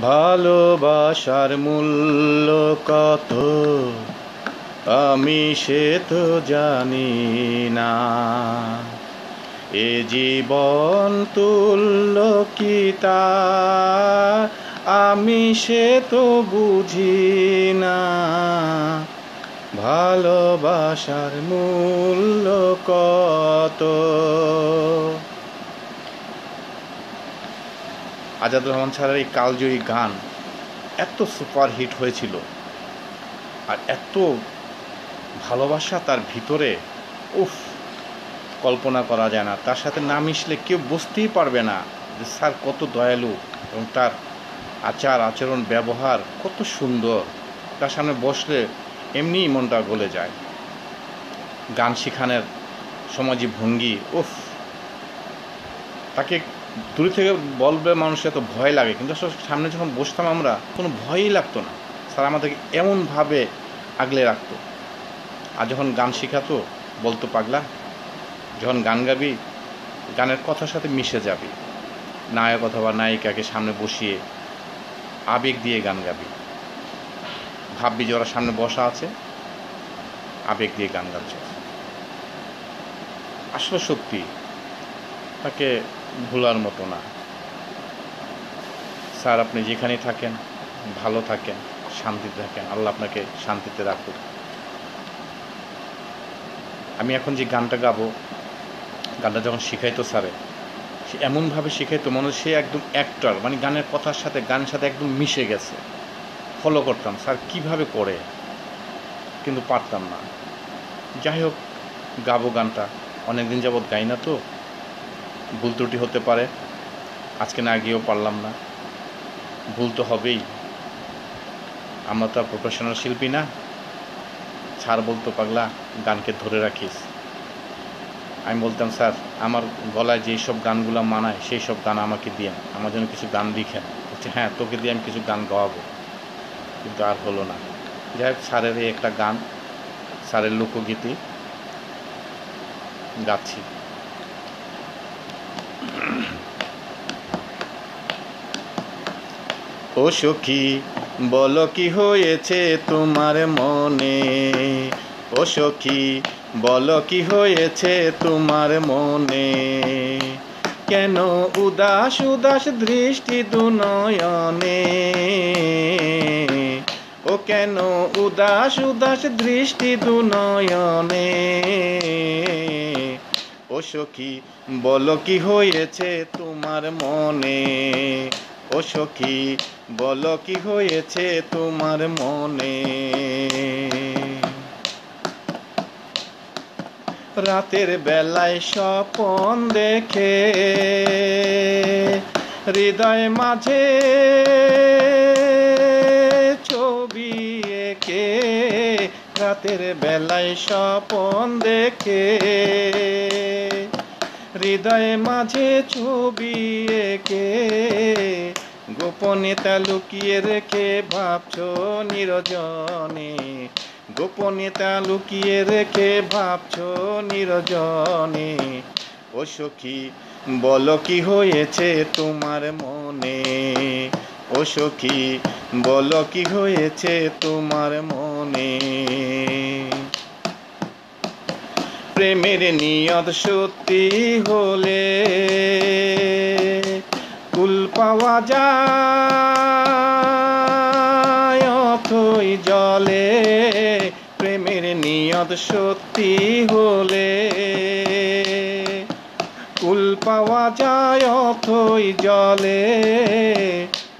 ভালোবাসার মূল্য কত? আমি সে তো জানি না। এ জীবন তুল্য কি তা? আমি সে তো বুঝি না। ভালোবাসার মূল্য কত? আজাদুর রহমান স্যারের এই কালজয়ী গান এত সুপার হিট হয়েছিল আর এত ভালোবাসা তার ভিতরে, উফ, কল্পনা করা যায় না। তার সাথে না মিশলে কেউ বুঝতেই পারবে না যে স্যার কত দয়ালু এবং তার আচার, আচরণ, ব্যবহার কত সুন্দর। তার সামনে বসলে এমনিই মনটা গলে যায়। গান শেখানোর সমাজী ভঙ্গি, উফ তাকে দূরে থেকে বলবে মানুষের এত ভয় লাগে। কিন্তু সামনে যখন বসতাম আমরা, কোনো ভয়ই লাগতো না। স্যার আমাদেরকে এমনভাবে আগলে রাখতো। আর যখন গান শেখাতো, বলতো পাগলা, যখন গান গাবি, গানের কথার সাথে মিশে যাবি। নায়ক অথবা নায়িকাকে সামনে বসিয়ে আবেগ দিয়ে গান গাবি। ভাববি যে ওরা সামনে বসা আছে, আবেগ দিয়ে গান গাচ্ছে। আসলে সত্যি তাকে ভোলার মতো না। স্যার, আপনি যেখানেই থাকেন, ভালো থাকেন, শান্তিতে থাকেন। আল্লাহ আপনাকে শান্তিতে রাখুক। আমি এখন যে গানটা গাবো, গানটা যখন শিখাইতো স্যারে, সে এমনভাবে শিখাইতো মনে সে একদম অ্যাক্টর মানে গানের কথার সাথে, গানের সাথে একদম মিশে গেছে। ফলো করতাম, স্যার, কীভাবে করে? কিন্তু পারতাম না। যাই হোক, গাবো গানটা। অনেক দিন যাবৎ গাই না তো। ভুল ত্রুটি হতে পারে। আজকে না গিয়েও পারলাম না। ভুল তো হবেই। আমরা তো আর প্রফেশনাল শিল্পী না। ছাড় বলতো পাগলা, গানকে ধরে রাখিস। আমি বলতাম, স্যার, আমার গলায় যেই সব গানগুলো মানায় সেই সব গান আমাকে দিয়ে আমার জন্য কিছু গান লিখেন। বলছে হ্যাঁ তোকে দিয়ে আমি কিছু গান গাওয়াবো। কিন্তু আর হলো না। যাই হোক, স্যারের এই একটা গান, স্যারের লোকগীতি। গাচ্ছি। ও সখী, বলো কি হয়েছে তোমার মনে? ও সখী, বলো কি হয়েছে তোমার মনে? কেন উদাস উদাস দৃষ্টি দুনয়নে? ও কেন উদাস উদাস দৃষ্টি দুনয়নে? ও সখী, বলো কি হয়েছে তোমার মনে? ও সখী বলো কি হয়েছে তোমার মনে? রাতের বেলায় স্বপন দেখে হৃদয় মাঝে ছবি এঁকে রাতের বেলায় স্বপন দেখে হৃদয় মাঝে ছবি এঁকে গোপনে তা লুকিয়ে রেখে ভাবছ নিরজনে। গোপনে তা লুকিয়ে রেখে ভাবছ নিরজনে। ও সখী বলো কি হয়েছে তোমার মনে? ও সখী বলো কি হয়েছে তোমার মনে? প্রেমের নিয়ত সত্যি হলে যায় জলে, প্রেমের নিয়ত সত্যি হলে। কুল পাওয়া যায় অথই জলে,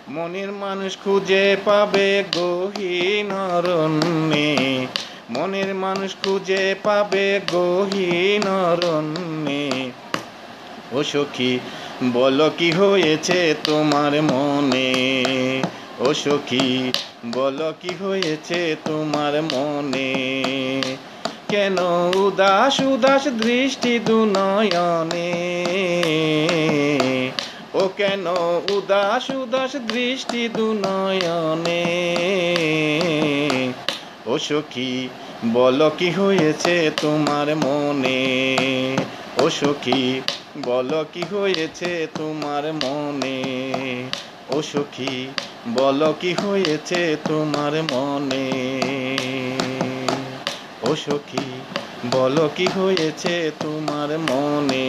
মনের মানুষ খুঁজে পাবে গহীন অরণ্যে। মনের মানুষ খুঁজে পাবে গহীন অরণ্যে। ও সখী, বলো কি হয়েছে তোমার মনে? ও সখী, বলো কি হয়েছে তোমার মনে? কেন উদাস উদাস দৃষ্টি দুনয়নে? ও কেন উদাস উদাস দৃষ্টি দুনয়নে? ও সখী, বলো কি হয়েছে তোমার মনে? ও সখী বলো কি হয়েছে তোমার মনে? ও সখী বলো কি হয়েছে তোমার মনে? ও সখী বলো কি হয়েছে তোমার মনে?